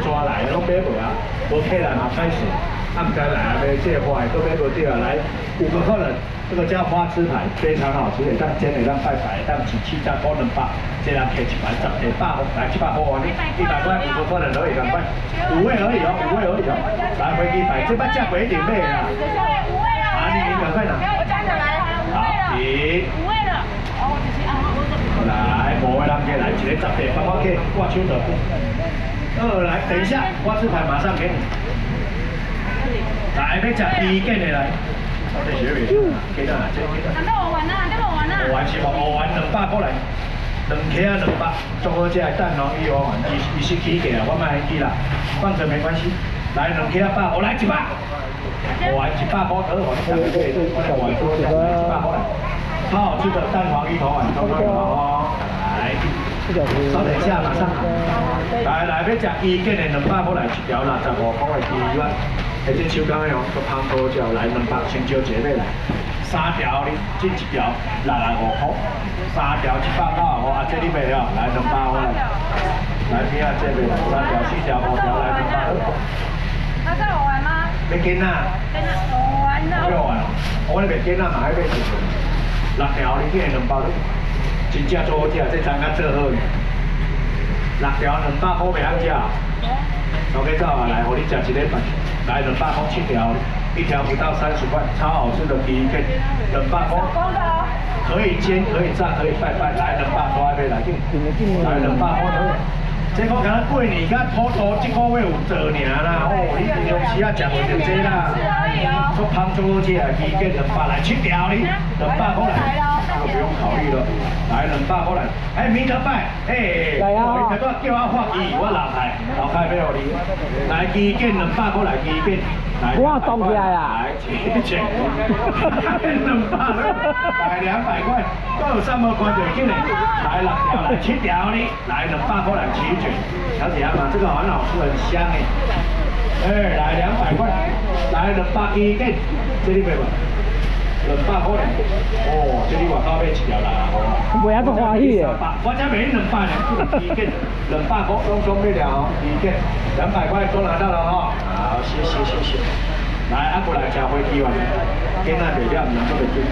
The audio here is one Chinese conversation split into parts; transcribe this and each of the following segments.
抓来，拢买无啊，无客人啊，开始，他们该来啊，买这花都买不掉，来五个客人，这个叫花枝牌，非常好吃，当煎的当拜拜，当起七家高能八，这样客一百十，一百来七百一百块五个客人可以赶快，五位而已哦，五位而已哦，来回几百，这把价贵一点买啊，啊，你你赶快拿，好，一，五位了，哦，就是啊，来，五位人客来，一个十块，帮我客挂手头。二来，等一下，花枝牌马上给你。来，要吃第一件的来。我这学妹，给到哪？这给到。等到我玩啦，等我玩啦。我玩是无？我玩两百过来，两克啊两百，做好只蛋黄鱼丸，伊伊是起价，我卖起啦，放着没关系。来两克啊百，我来一百。我玩一百块得我讲的对，我完说的一百块。超好吃的蛋黄芋头丸，都可以哦。来，稍等一下，马上。来来，要食伊件的两百块来一条，六十五块的鱼丸。或者手工的哦，个胖多椒来两百，青椒姐妹来。三条你进一条六十五块，三条一百九十五，啊这你卖哦，来两百块。来边啊这边来，三条四条五条来两百。那再我玩吗？要紧啊？跟啊，我玩了。要玩，我那边紧啊，嘛要买一份。六条你变两百，真正做好食，这餐较做好。六条两百块袂晓食。OK，走啊，来，我你食一礼拜。来两百块七条，一条不到三十块，超好吃的第一片，两百块，可以煎，可以炸，可以拜拜，来两百块来，来两百块。这个敢过年甲土豆，这个月有做年啦，哦，你平常时啊食袂着这啦。做胖做好吃啊，一件两百来七条哩，两百块来。不用考虑了，来两百过来。哎，明德拜，哎，我一个叫我发鸡，我老太，老太俾我你。来。鸡件两百过来，鸡件。哇，动起来。啊！来，切切。两百，来。两百块，都有三百块就进来。来六条，来。七条呢，来。两百过来。七卷。小姐啊嘛，这个很好吃，很香哎。哎，来。两百块，来。两百鸡件，这里边吧。两百块嘞，哦，这里外口买一条啦，袂遐个欢喜诶。我这卖两百呢，一件两百块，拢总买了，一件两百块都拿到了哈。好，谢谢谢谢。来，阿过来吃飞机丸，今仔卖了，明仔就进。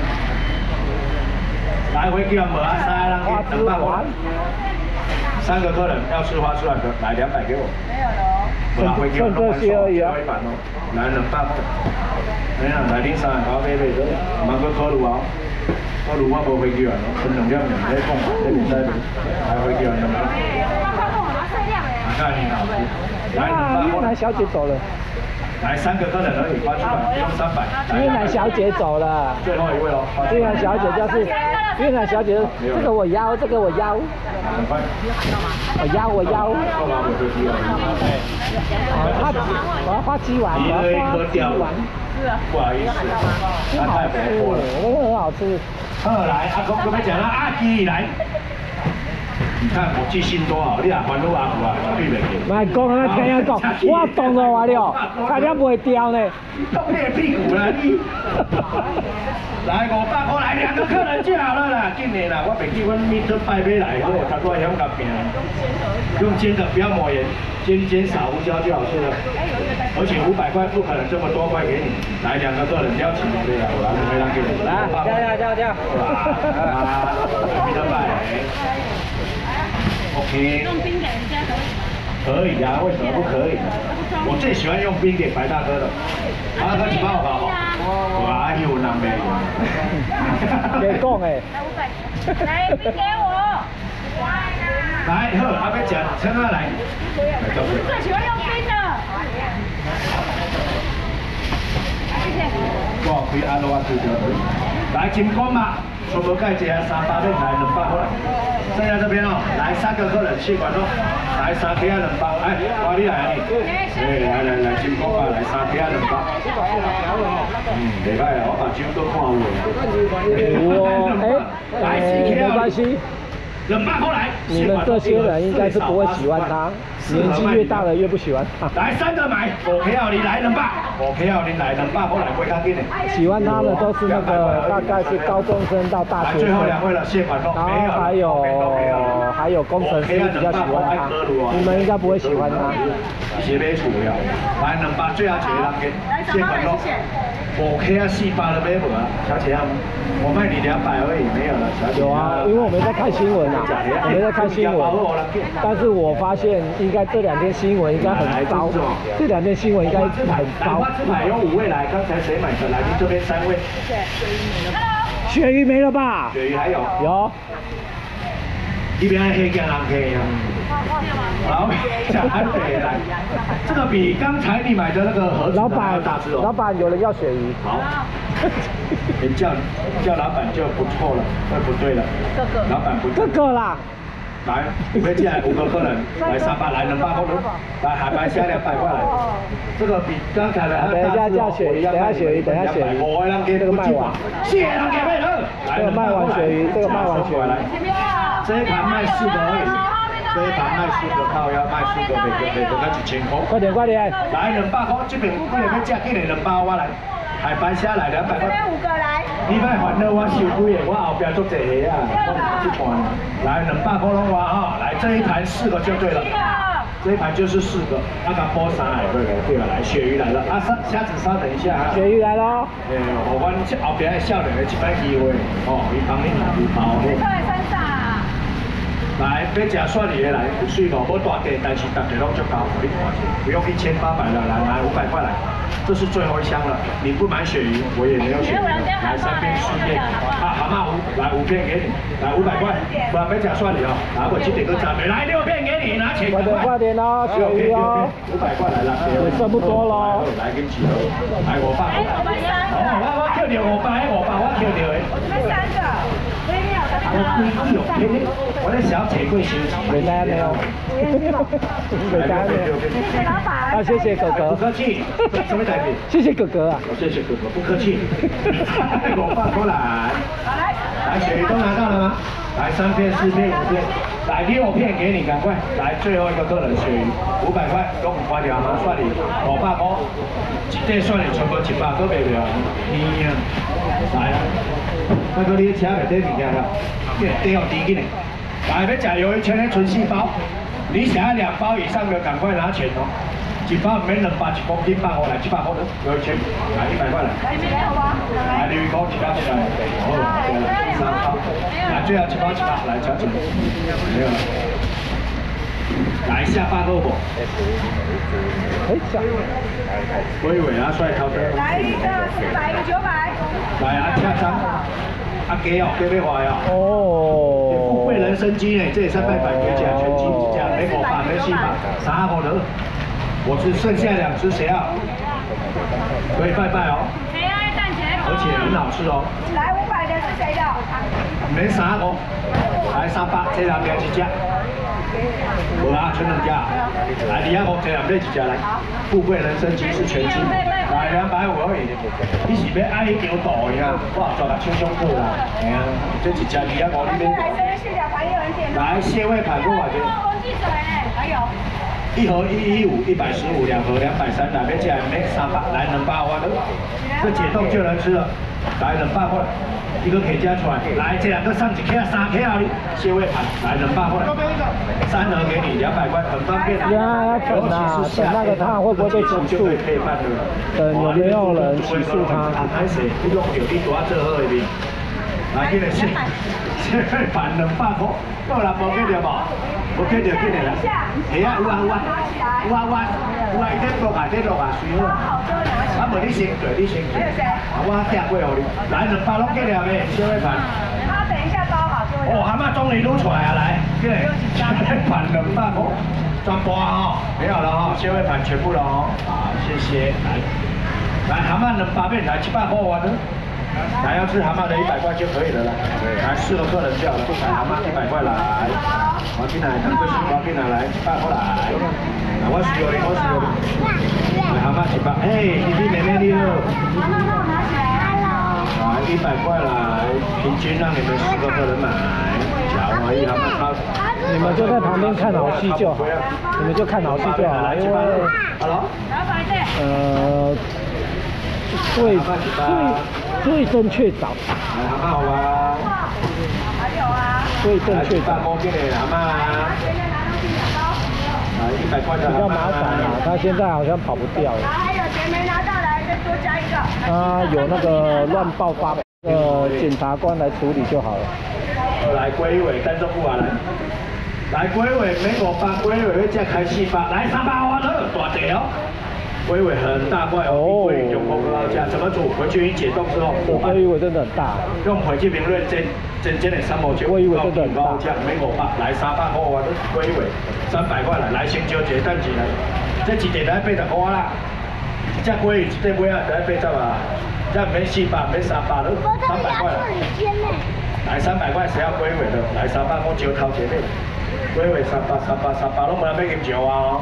来回机丸无啊？三个人给两百块。三个客人要吃花出来的，来两百给我。没有了。不拿回机丸，弄完手，交一板哦。来两百块。哎呀，来顶山搞买买多，慢个考虑啊。考虑我无飞机啊，分两点两在讲嘛，这边在来飞机啊，两百。啊，看你老师，来两百。来小姐走了。来三个客人而已，发出来，用三百。越南小姐走了。最后一位哦。越南小姐就是，越南小姐，这个我要，这个我要。很快。我要，我要。干嘛不飞机啊？好，他我要花鸡丸，我要花鸡丸。不好意思，真好吃，真的很好吃。二来，阿公准备讲了，阿基来。你看我记性多好，你啊，还路阿虎啊，对不对？卖讲啊，听人讲，我动了话了，差点袂掉呢。动你屁股啦你！来五百块，来两个客人就好了啦，今年啦，我袂记阮咪都拜买来，我他说香港饼，用煎的，不要抹盐，煎煎撒胡椒就好吃了。而且五百块不可能这么多块给你，来两个客人不要请对啊，我来没人给你。来，叫叫叫叫。啊，咪都拜。OK。用冰给人家可以吗？可以呀，为什么不可以？我最喜欢用冰给白大哥的。白大哥，请帮我搞。哇，有难没？别讲哎。来五百，来冰给我。来，好，阿伯讲，请他来。我最喜欢用冰的。谢谢。哇，可以按罗。来，金光嘛。全部盖起来，三八面来两百块，剩下这边哦，来三个客人，谢管咯，来三片两百，哎，华丽来啊你，哎，来来来，金哥吧，来三片两百，嗯，没歹啊，我把酒都看我，哎，没关系，两百后来，你们这些人应该是不会喜欢他。年纪越大了越不喜欢它。来三个买，五 K 奥你来两百，五 K 奥你来两百，我来回家给你。喜欢他的都是那个大概是高中生到大来，学最后生，两位了，谢款咯，然后还有还有工程师比较喜欢他，你们应该不会喜欢他。是买厝了，来两百最后一个人给谢款咯。我 K 啊，四百都买无啊，小姐啊，我卖你两百而已，没有了，小姐。有啊，因为我们在看新闻啊，我们在看新闻，但是我发现应该这两天新闻应该很糟，这两天新闻应该很来，糟花。枝牌有五位来，刚才谁买的？来，您这边三位，鳕鱼没了吧？鳕鱼还有，有，一边黑跟蓝黑啊。好，小安北来，这个比刚才你买的那个盒子老板大只，哦。老板有人要鳕鱼，好，你叫叫老板就不错了，那不对了。哥哥，老板不对哥。哥啦，来，五个进来五个客人，来三百，来两百块，来海白虾两百块来。这个比刚才的还要大只哦。等一下叫鳕鱼等一下鳕鱼我让给这个卖完谢谢让给配合。这个卖完鳕鱼这个卖完鳕鱼来，这一盘卖四个而已，这一盘卖四个靠腰卖四个，每个每个才一千块。快点快点，来两百块，这边过来要吃，给你两百我来。海白虾来两百块。五个来，你莫烦恼，我收几个，我后边做一个啊，我这盘来两百块拢我哈，来这一盘四个就对了，这一盘就是四个，阿刚摸三个对了，对了，来鳕鱼来了，啊，虾虾子稍等一下啊，鳕鱼来喽，诶，我阮后边还少年的一摆机会，哦，伊帮你拿包。来，要吃蒜泥的来，有水无？无大地，但是大家拢足高，不用一千八百了，来来五百块来，这是最后一箱了。你不买鳕鱼，我也没有鳕鱼。来三片四片，啊，蛤蟆五，来五片给你，来五百块，不然要吃蒜泥哦。拿我这点个赞没，来六片给你，拿钱快点快点哦，鳕鱼哦，五百块来了，也剩不多了来给你几盒，来我爸。哎，我们三哦，我我叫着我爸，我爸我叫着的。我贵有天天，我在小姐贵休息。没单没有，没单没有，谢谢老板。啊谢谢哥哥，不客气，什么代表？谢谢哥哥啊，谢谢哥哥，不客气。我放过来，来，来鳕鱼都拿到了吗？来三片、四片、五片，来六片给你，赶快来最后一个客人鳕鱼，五百块，都五块条吗？算你五百块，一袋算你全部一百，都卖不了，天啊！来啊，那个你车袂得物件了，给得要低给你。来，要吃鱿鱼圈的纯四包，你想要两包以上的赶快拿钱哦。一包免两百，一公斤百五来，一百块的鱿鱼圈，来一百块来。来这边有吗？来，鱿鱼膏几包进来？哦，对了，三包。来，最后几包几包？来，小姐，没有了。来，下巴够不？哎，小微微啊，帅头的。来一个四百，一个九百。来啊，跳张。啊，鸡哦，鸡要坏哦。哦，富贵人生鸡呢，这也是拜百绝甲全鸡一价，没火把，没四百，三个人。我是剩下两只，谁要？可以拜拜哦？而且很好吃哦。来五百的是谁的？没三个，来三八，这两边一只。无啊，剩两只。来，二百五，这边一只来。富贵人参鸡是全，来两百五而已。你是要爱一条大呀？哇，做个超胸口啦。哎呀，这一只二百五，你来免。这边？来，蟹味盘多少钱？红记水呢？还有。一盒一一五，一百十五，两盒两百三，哪边进来没三百，来两百万，这解冻就能吃了，来两百块，一个可以加出来，来这两个上几 K 啊，三 K 啊，谢位盘，来两百块，三盒给你两百块，很方便。呀，等啊，等那个他会不会被起诉？可以办的了。等有没有人起诉他？拍谁？你弄有你多这喝一边。来，给你蟹蟹味盘两百块，够了，无给着无？无给着，给你了。系啊，有啊有啊，有啊有啊，有啊，伊在落下，在落下，水好。啊，无你先对，你先对。啊，我订过互你。来两包拢给了没？蟹味盘。他等一下包好就会。哦，蛤蟆终于撸出来了，来，给你。蟹味盘两百块，转播啊哈，没有了哈，蟹味盘全部了哦。好，谢谢。来，来蛤蟆两百片，来七百块完了。来，要吃蛤蟆的一百块就可以了啦。来，四个客人就好了。来，蛤蟆一百块来。我进来，看贵姓，我进来来，一百块来。来，我需要你，我需要你。来，蛤蟆一百，哎，弟弟妹妹你好。来，一百块来，平均让你们十个客人买，假完一他们他。你们就在旁边看好戏就好，你们就看好戏就好了，因为呃最最最正确找，来阿妈好啊？还有啊，最正确找大公斤的阿妈，来一百块的比较麻烦啊，他现在好像跑不掉了，还有钱没拿到来，再多加一个。他有那个乱爆发，呃检察官来处理就好了。来归尾跟着不啊来，来归尾没五百，归尾要再开四百，来三百万了，大条。龟尾很大块哦，龟尾用空高价，怎么煮？回去一解冻之后，我龟尾真的很大。用回去评论真真真的三毛钱，龟尾真的很大。价没五百，来三百块啊，龟尾三百块来，来先纠结等起来，这一碟来八十块啦，这龟一碟尾啊，来八十啊，这没四百，没三百了，三百块了。来三百块，谁要龟尾的？来三百，我招头前面。龟尾三百，三百，三百，拢无人要金招啊！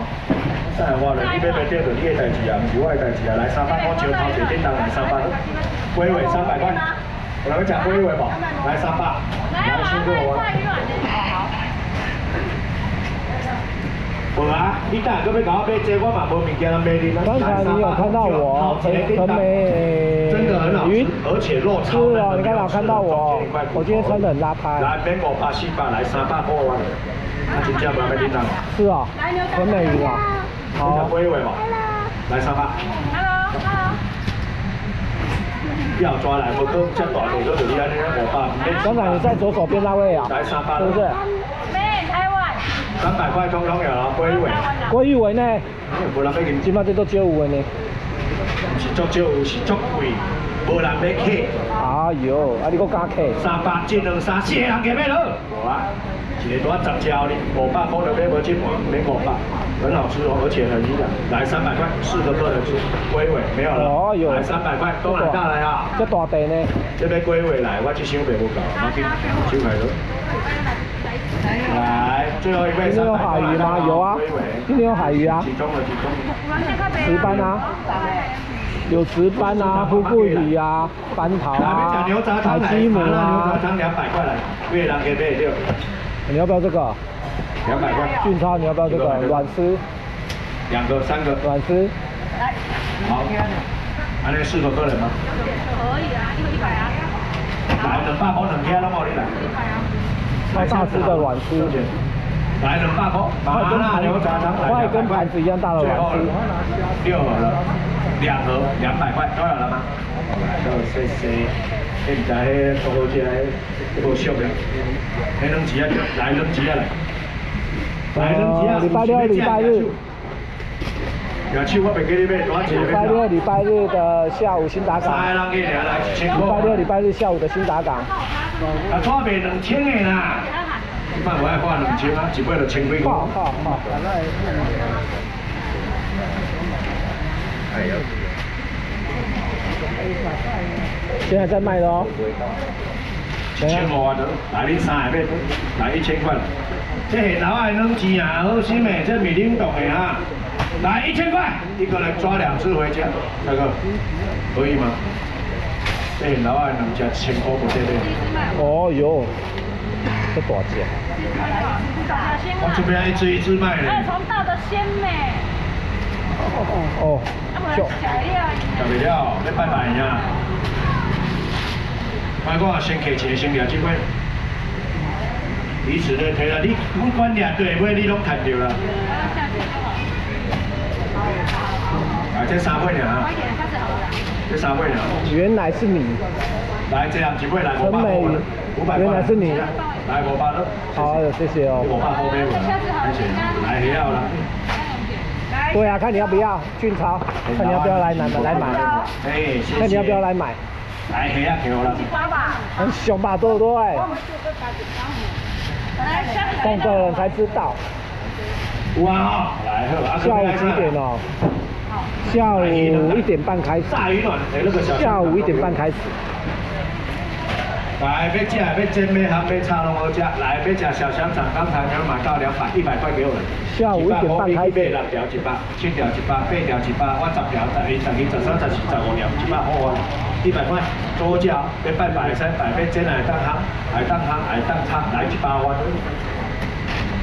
真系我来，你要买钓就你嘅代志啊，唔是我嘅代志啊！来三百，我招头前面当来三百，龟尾三百块，有人要食龟尾无？来三百，来辛苦我。无啊，你等下搁要甲我买这，我嘛无物件通买你。刚才你有看到我陈陈梅真的很好吃，而且肉超是啊，你刚好看到我，我今天穿的很邋遢。来，免五百、四百，来三百块啊！啊，真正无要你当。是啊，陈美鱼啊。好，龟尾嘛。来沙发。Hello Hello。要抓来，我哥这大腿都有你安尼五百。刚才你在左手边那位啊？来沙发，是不是？没台湾。三百块通通有了，龟尾。龟尾呢？无人要金。今麦这都少有的呢。是足少，是足贵，无人要客。哎呦，啊你搁加客？三百一两三四个人加买了。无啊，一个多十只呢，五百块就买无一盘，免五百，很好吃哦，而且很营养。来三百块，四个客人吃，龟尾没有了。哦有。来三百块，都来大来啊！这大地呢？这边龟尾来，我一箱卖不够，我给收来了。来，最后一位今天有海鱼吗？有啊，今天有海鱼啊。集中了，集中了。石斑啊，有石斑啊，富贵鱼啊，斑桃啊，海鸡母啊。牛杂汤两百块来，越南给配六。你要不要这个？两百块。俊超，你要不要这个？软丝。两个，三个。软丝。来。好。还能四个客人吗？可以啊，一个一百啊。来，两百块两天都冇你来。一百啊。超大只的软丝，来两百块，麻辣牛杂汤，快跟盘子一样大的软丝，六盒了，两盒两百块，都有了吗？来，都谢谢，现在迄高好车，无俗的，迄两只啊，来两只啊来，礼拜六、礼拜日。礼拜六、礼拜日的下午新打港。礼拜六、礼拜日下午的新打港。啊，拖卖两千的啦，一般我爱花两千啊，一买就千几块。好好好，哎呀，现在在卖的哦。一千五啊，来你三个买，来一千块。这是老爱两钱啊，好心的，这米冷冻的哈。来一千块，一个人抓两只回家，大哥，可以吗？这，老外两只千块不对对。哦哟，这大只。我这边一只一只卖嘞。二重道的鲜美。哦。小料。小料，要拜拜呀。快讲先客钱先聊几块。彼此的推了，你不？你拢看到了。啊，这三块两。这三？原来是你。来，这样几位来？陈美，原来是你。来，我把了。好，谢谢哦。我把后面谢谢。来，不要了。对啊，看你要不要俊超，看你要不要来买来买。哎，看你要不要来买。来，黑啊给我了。很凶吧，对不对？动作人才知道。哇，来，下午几点哦？下午一点半开始。下午一点半开始。来，要吃要煎要含要炒拢好吃。来，要吃小香肠，刚才有买到两百一百块给我们。下午一点半开始。六条一百，七条一百，八条一百，我十条，十一、十二、十三、十四、十五条，一百好啊，一百块，多好要拜拜先拜，要煎来当汤，来当汤，来当汤，来一百万。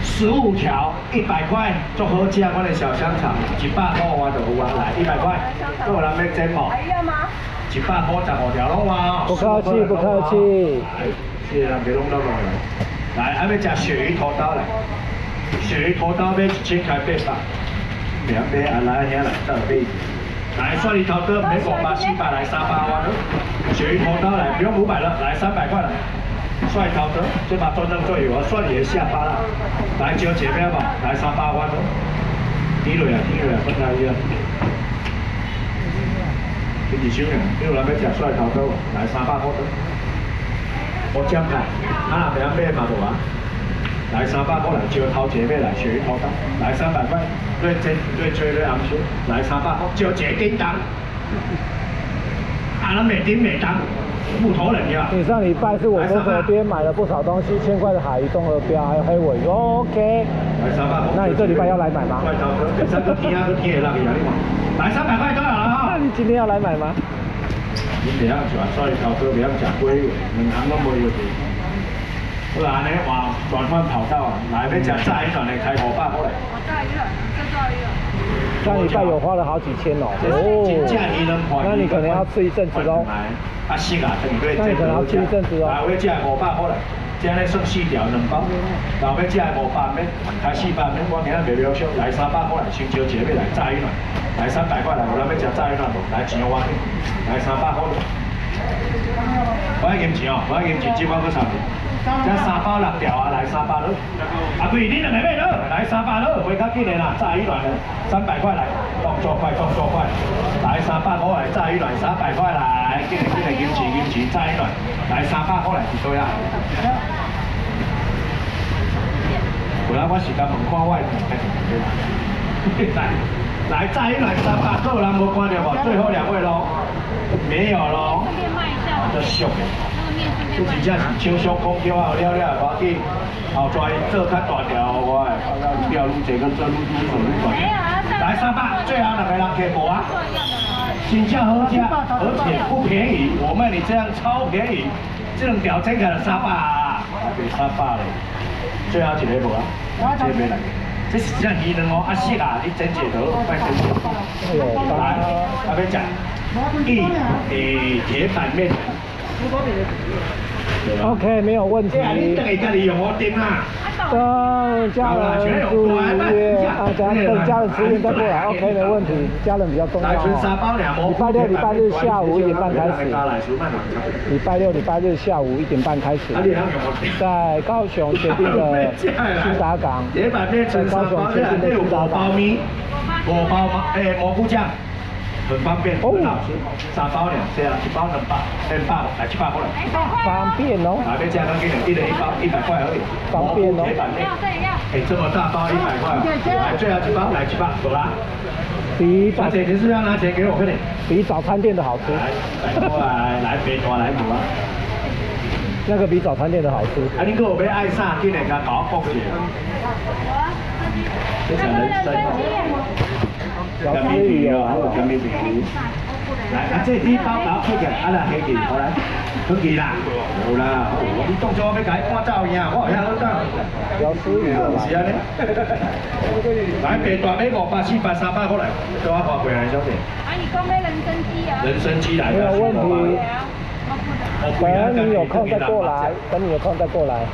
十五条一百块，做好吃，我的小香肠，一百好啊就有啊，来一百块，够人要煎冇？还要吗？一百五十五条拢哇！不客气，不客气。谢谢人给弄到来。来，还要吃鳕鱼拖刀来。鳕鱼拖刀要一千块八百。两百啊，来遐来。来，蒜鱼头哥，美国八七百来三百万。鳕鱼拖刀来，不用五百了，来三百块了。蒜鱼头哥，这把专登做有啊，蒜你的下巴了。来交姐妹吧，来三百万。低落啊，低落啊，分开一样。二手呢，你有人要食蒜头刀，来三百块多。我讲开，啊，别买嘛无啊。来三百块来，招头姐妹来鳕鱼头刀，来三百块，对真对吹对红烧，来三百块，招一个叮当。啊，咱美丁美当，木头人呀。你上礼拜是我们河边买了不少东西，千块的海鱼、综合标还有黑尾鱼，OK。来三百块。那你这礼拜要来买吗？蒜头哥，三个天。来三百块多少了哈？那你今天要来买吗？你袂晓赚，所以头哥袂晓食龟尾，两行都没有钱。不然呢，往转换跑道啊，来要食炸鱼团的开五百过来。我炸鱼了，再炸鱼了。上礼拜有花了好几千哦。哦。那你可能要吃一阵子喽。啊，四啊，等对。那你可能要吃一阵子哦。来，要食五百过来。今日剩四条两包，然后要食五百面，开四百面，我今日袂了少，来三百过来，先招姐妹来炸鱼卵，来三百块来，我咱要食炸鱼卵无？来钱我给，来三百块。我爱金钱哦，我爱金钱，只包搁三条，这三包六条啊，来三百了。阿贵，你两个买了，来三百了，会较紧的啦，炸鱼卵的，三百块来，动作快，动作快，来三百块来炸鱼卵，三百块来，紧的紧的金钱金钱炸鱼卵，来三百块来一堆啊。本来我是讲问看我的平台，来来再一来三百，个人无看到无？最后两位喽，没有喽。顺便卖一下。这俗的，这真正是超俗空调啊，了了，我去后抓做较大条，我诶，钓愈济个做愈愈做愈大。没有啊，来三百，最后两个人给无啊？真正好吃，而且不便宜，我卖你这样超便宜，这种条真的三百啊，给三百嘞。最后一个无啊？这边来，这是只鱼卵哦，啊色啊，你整解头快整解。来，阿妹讲一诶铁板面。OK，没有问题。你等家里用我点啊？等家人出院啊，等等家人出院再过来，OK，没问题。家人比较重要哦。礼拜六、礼拜日下午一点半开始。礼拜六、礼拜日下午一点半开始。在高雄决定的新达港，在高雄决定的新达港。我包吗？哎，蘑菇酱。很方便，很好吃，三包两，对啊，一包两百，两百来七百过来。方便哦。哪边加刚给你，一人一包，一百块而已。方便哦。要这样。哎，这么大包一百块，来最好几包，来七百，走啦。比早姐，你是要拿钱给我，快点。比早餐店的好吃。来，过来，来别多来补啊。那个比早餐店的好吃。啊，你给我别爱上，今年给搞爆起来。这讲人生哦。小吃鱼哦，干面鱼。来，啊，这啲包包起嘅，啊啦起件，好来，起件啦，好啦，你动作要改，我照样，我有好当。小吃鱼啊，是啊呢。来，别大买五百、四百、三百过来，多少花贵来小姐？啊，你讲买人参鸡啊？人参鸡来没有问题。等你有空再过来，等你有空再过来。人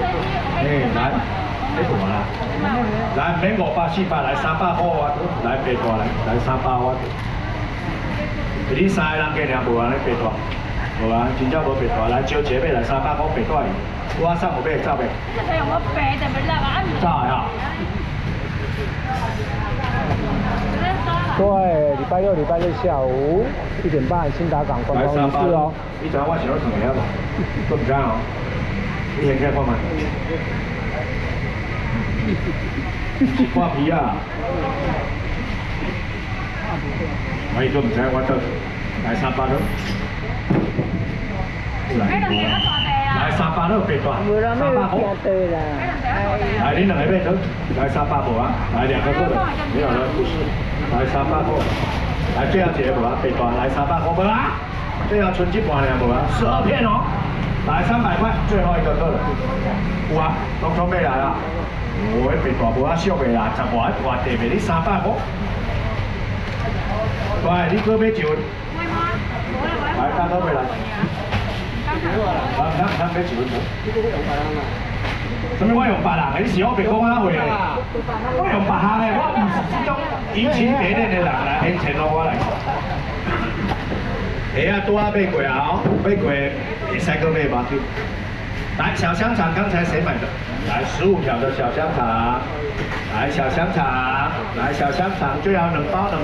参鸡，哎，来。来什么啦？来免五百四百，来三百块啊！来白大来，来三百块。你三个人计量无安尼白大，无啊，真正无白大。来招姐妹来三百块白大鱼，我送有买走未？这是用我白的不是啊？走呀！对，礼拜六、礼拜六下午一点半，新达港观光仪式哦。你知我想要什么样？都不知哦。你先开看嘛。画皮啊！我伊都唔知我得来三百咯。来。来三百六八段，三百块。来，你两个买头，来三百五啊，来两个够了，没有了，不是，来三百块，来最后一个无啊，八段，来三百块无啊，最后存一半了无啊，十二片哦，来三百块，最后一个够了，有啊，统统买来啊，我八段无啊，俗的啦，十外外地卖你三百块，来，你搁买酒，来，大哥买来，来，看看买酒，什么我用别人的，你是我别讲我会的，我用别行的，我唔是这种阴晴别恋的人来骗钱咯，我来。鞋啊，多啊，买过啊，哦，买过，会使个买嘛去。来，小香肠，刚才谁买的？来，十五条的小香肠，来小香肠，来小香肠，就要能包能。